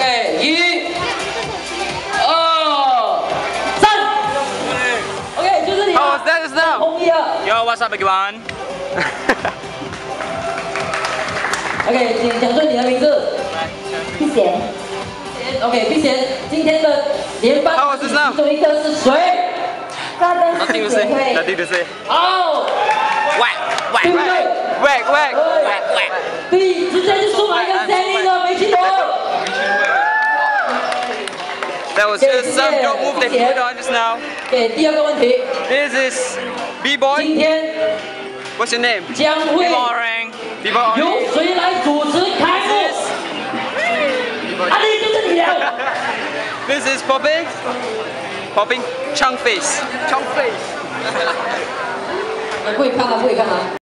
OK，一、二、三。OK，就是你。What's that? up, everyone? OK，请讲出你的名字。毕贤。OK，毕贤，今天的联办是谁？大灯是起。大灯是水。好。谁？好。喂喂喂喂喂 That was just some dope move that he put on just now. 给第二个问题， This is 今 B-boy. 天 What's your name? 将会 B-boy. B-boy. 由谁来主持开幕？ This 阿力就是你了。 This is popping. Popping. Chunk face. Chunk face. 不会看啊，不会看啊。